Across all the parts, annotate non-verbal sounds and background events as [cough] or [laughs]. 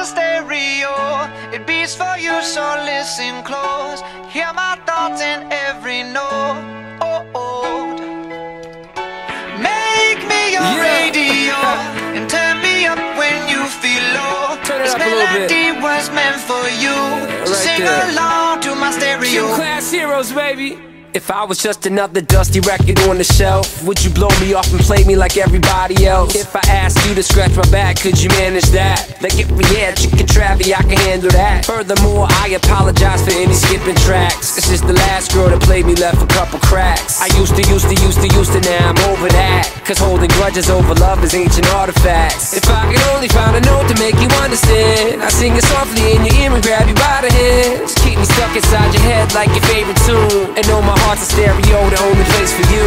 a stereo. It beats for you, so listen close. Hear my thoughts in every note. Oh, oh. Make me your Yeah. radio [laughs] and turn me up when you feel low. Turn this a little bit. melody was meant for you. so right sing there. along to my stereo. class heroes, baby. If I was just another dusty record on the shelf, would you blow me off and play me like everybody else? If I asked you to scratch my back, could you manage that? Like if we had chicken Travie, I can handle that. Furthermore, I apologize for any skipping tracks. This is the last girl that played me left a couple cracks. I used to, used to, used to, used to, now I'm over that. Cause holding grudges over love is ancient artifacts. If I could only find a note to make you understand, I sing it softly in your ear and grab you by the hands. Keep me stuck inside your head like your favorite tune. And know my heart's a stereo, the only place for you.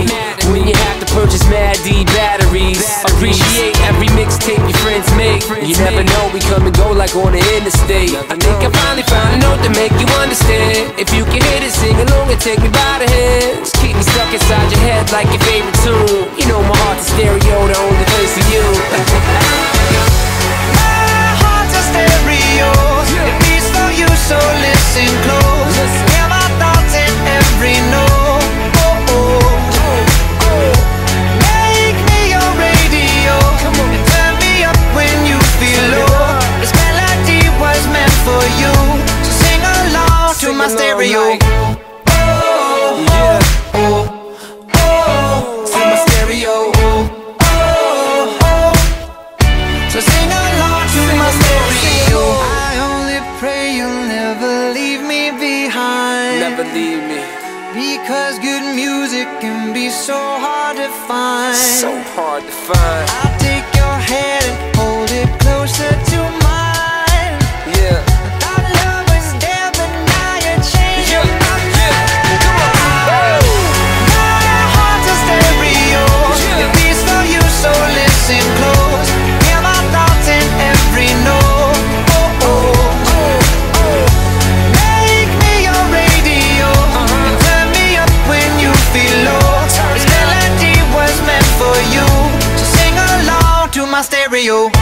like on the interstate. I think I finally found a note to make you understand. If you can hit it, sing along and take me by the hands. Stereo. like- Oh, Yeah. oh, oh, to my stereo. Oh, oh. So sing along to my stereo. I only pray you'll never leave me behind. Never leave me. Because good music can be so hard to find. So hard to find. I'll take my stereo.